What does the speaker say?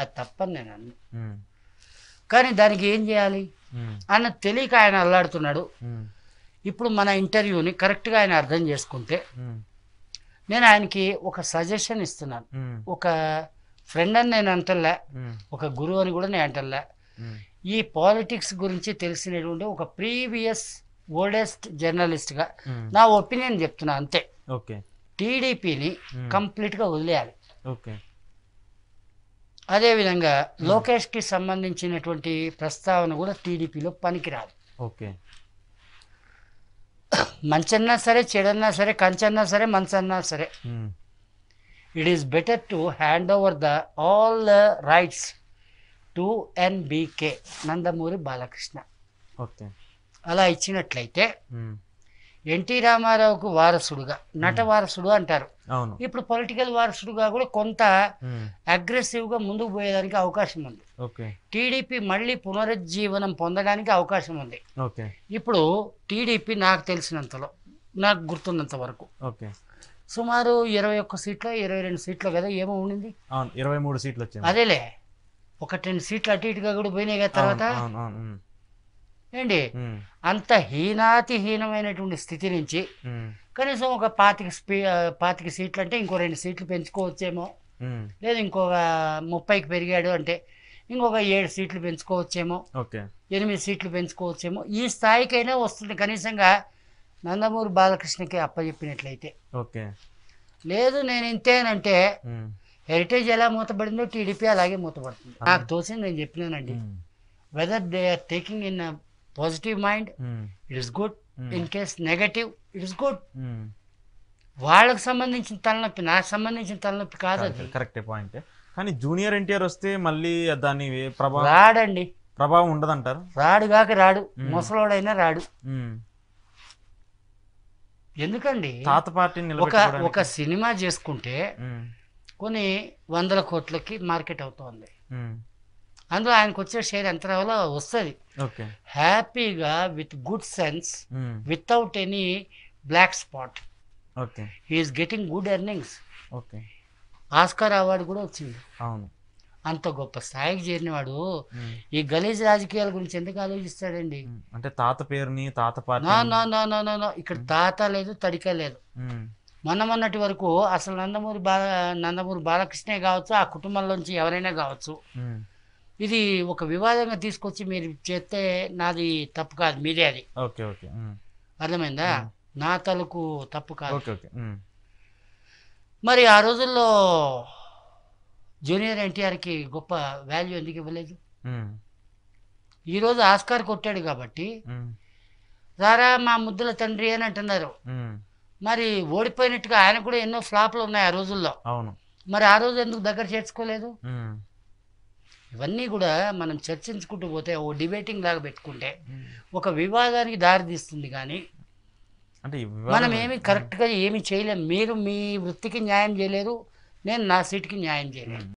అది తప్పని నేను అన్ను. కానీ దానికి ఏం చేయాలి? అన్న తెలియక ఆయన అల్లాడుతున్నాడు. ఇప్పుడు మన ఇంటర్వ్యూని కరెక్ట్గా ఆయన అర్థం చేసుకుంటే నేను ఆయనకి ఒక సజెషన్ ఇస్తున్నాను. ఒక ఫ్రెండ్ అని నేను అంటలే. ఉమ్, ఒక గురువు అని కూడా నేను అంటలే. ఉమ్, ఈ పాలిటిక్స్ గురించి తెలిసినటువంటి ఒక ప్రీవియస్ ఓల్డెస్ట్ జర్నలిస్ట్గా నా ఒపీనియన్ చెప్తున్నా అంతే. ఓకే. టీడీపీని. కంప్లీట్గా వదిలేయాలి. ఓకే. అదేవిధంగా లోకేష్కి సంబంధించినటువంటి ప్రస్తావన కూడా టీడీపీలో పనికిరాదు. ఓకే. మంచన్నా సరే చెడన్నా సరే కంచన్నా సరే మంచన్నా సరే. It is better to hand over the all the rights to NBK Nandamuri Balakrishna. Okay. అలా ఇచ్చినట్లయితే ఎన్టీ రామారావుకు వారసుడుగా నట వారసుడు అంటారు. ఇప్పుడు పొలిటికల్ వారసుడుగా కూడా కొంత ఉమ్, అగ్రెసివ్గా ముందుకు పోయేదానికి అవకాశం ఉంది. టీడీపీ మళ్ళీ పునరుజ్జీవనం పొందడానికి అవకాశం ఉంది. ఇప్పుడు టీడీపీ నాకు తెలిసినంతలో నాకు గుర్తున్నంత వరకు. ఓకే. సుమారు ఇరవై ఒక్క సీట్లో ఇరవై రెండు సీట్లో కదా ఏమో ఉండింది? ఇరవై మూడు సీట్లు వచ్చింది అదేలే ఒకటి రెండు సీట్లు అటు ఇటుగా కూడా పోయినాయి కదా తర్వాత అవును అవును అవును ఉమ్, ఏంటి? అంత హీనాతి హీనమైనటువంటి స్థితి నుంచి కనీసం ఒక పాతిక స్పీ పాతిక సీట్లు అంటే ఇంకో రెండు సీట్లు పెంచుకోవచ్చేమో. లేదు ఇంకొక ముప్పైకి పెరిగాడు అంటే ఇంకొక ఏడు సీట్లు పెంచుకోవచ్చేమో. ఎనిమిది సీట్లు పెంచుకోవచ్చేమో. ఈ స్థాయికైనా వస్తుంది. కనీసంగా నందమూరి బాలకృష్ణకి అప్పచెప్పినట్లయితే ఓకే. లేదు నేను ఇంతేనంటే హెరిటేజ్ ఎలా మూతపడిందో టీడీపీ అలాగే మూతపడుతుంది. నాకు తోసింది నేను చెప్పినానండి. Whether they are taking in positive mind um, it is good. Hmm. In case negative it is good. Um. వాళ్ళకి సంబంధించిన తలనొప్పి నాకు సంబంధించిన తలనొప్పి కాదు అది. కరెక్టే పాయింట్ కానీ జూనియర్ ఎన్టీఆర్ వస్తే మళ్ళీ దాని ప్రభావం రాడండి. ప్రభావం ఉండదంటారు? రాడు కాక రాడు. Hmm. ముసలోడైనా రాడు. ఎందుకండి? తాత పార్టీని ఒక ఒక సినిమా చేసుకుంటే కొన్ని వందల కోట్లకి మార్కెట్ అవుతోంది. అందులో ఆయనకు వచ్చే షేర్ ఎంత రావాలో వస్తుంది. ఓకే. హ్యాపీగా with good sense without any black spot okay. He's getting good earnings okay. Oscar award కూడా వచ్చింది. అవును. అంత గొప్ప స్థాయికి చేరినవాడు. ఉమ్, ఈ గలీజ్ రాజకీయాల గురించి ఎందుకు ఆలోచిస్తాడండి? ఉమ్. అంటే తాత పేరుని తాత party no no no no no no ఇక్కడ తాత లేదు తడిక లేదు. మొన్న మొన్నటి వరకు అసలు నందమూరి బాల నందమూరి బాలకృష్ణే కావచ్చు ఆ కుటుంబంలోంచి ఎవరైనా కావచ్చు. ఇది ఒక వివాదంగా తీసుకొచ్చి మీరు చేస్తే నాది తప్పు కాదు మీదే అది. Okay okay. అర్థమైందా? నా తలకు తప్పు కాదు. Okay okay. ఉమ్, మరి ఆ రోజుల్లో జూనియర్ ఎన్టీఆర్కి గొప్ప వాల్యూ ఎందుకు ఇవ్వలేదు? ఈరోజు ఆస్కార్ కొట్టాడు కాబట్టి రారా మా ముద్దుల తండ్రి అని అంటున్నారు. మరి ఓడిపోయినట్టుగా ఆయన కూడా ఎన్నో ఫ్లాప్లు ఉన్నాయి ఆ రోజుల్లో. అవును. మరి ఆ రోజు ఎందుకు దగ్గర చేర్చుకోలేదు? ఇవన్నీ కూడా మనం చర్చించుకుంటూ పోతే ఓ డిబేటింగ్ లాగా పెట్టుకుంటే. ఒక వివాదానికి దారితీస్తుంది కానీ అంటే మనం ఏమి కరెక్ట్గా ఏమి చేయలేం. మీరు మీ వృత్తికి న్యాయం చేయలేరు నేను నా సీట్కి న్యాయం చేయలేను.